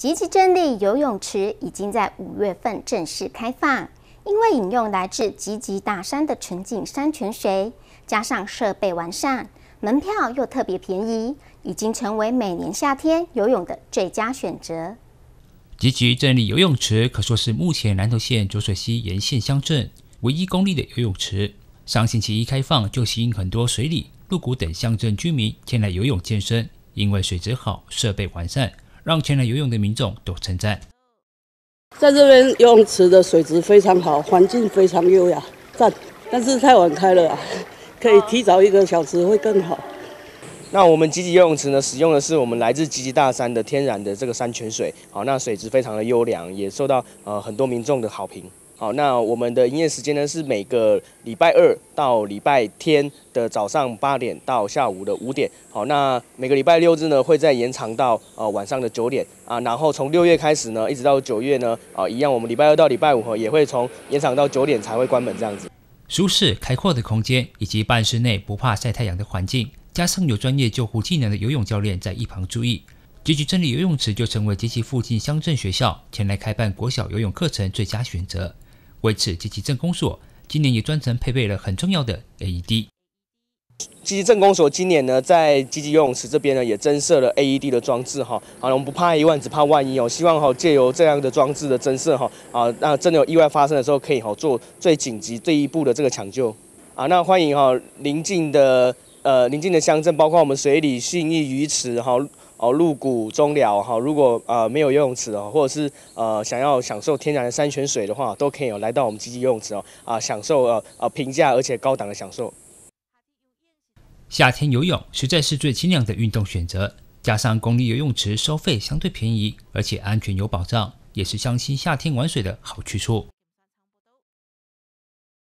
吉吉真理游泳池已经在五月份正式开放，因为引用来自吉吉大山的纯净山泉水，加上设备完善，门票又特别便宜，已经成为每年夏天游泳的最佳选择。吉吉真理游泳池可说是目前南投县浊水溪沿线乡镇唯一公立的游泳池。上星期一开放，就吸引很多水里、鹿谷等乡镇居民前来游泳健身，因为水质好、设备完善。让前来游泳的民众都称赞，在这边游泳池的水质非常好，环境非常优雅，赞。但是太晚开了啊，可以提早一个小时会更好。那我们吉吉游泳池呢，使用的是我们来自吉吉大山的天然的这个山泉水，好，那水质非常的优良，也受到呃很多民众的好评。好，那我们的营业时间呢是每个礼拜二到礼拜天的早上八点到下午的五点。好，那每个礼拜六日呢会再延长到呃晚上的九点啊。然后从六月开始呢，一直到九月呢，啊一样，我们礼拜二到礼拜五也会从延长到九点才会关门这样子。舒适开阔的空间以及半室内不怕晒太阳的环境，加上有专业救护技能的游泳教练在一旁注意，吉吉真理游泳池就成为及其附近乡镇学校前来开办国小游泳课程最佳选择。为此，积极政工所今年也专程配备了很重要的 AED。积极政工所今年呢，在积极游泳池这边呢，也增设了 AED 的装置哈。好，我们不怕一万，只怕万一哦。希望哈，借由这样的装置的增设哈，啊，那真的有意外发生的时候，可以哈做最紧急这一步的这个抢救。啊，那欢迎哈邻近的呃邻近的乡镇，包括我们水里、信义、鱼池哈。哦，鹿谷中寮哈，如果呃没有游泳池哦，或者是呃想要享受天然的山泉水的话，都可以有来到我们积极游泳池哦，啊，享受呃呃平价而且高档的享受。夏天游泳实在是最清凉的运动选择，加上公立游泳池收费相对便宜，而且安全有保障，也是相亲夏天玩水的好去处。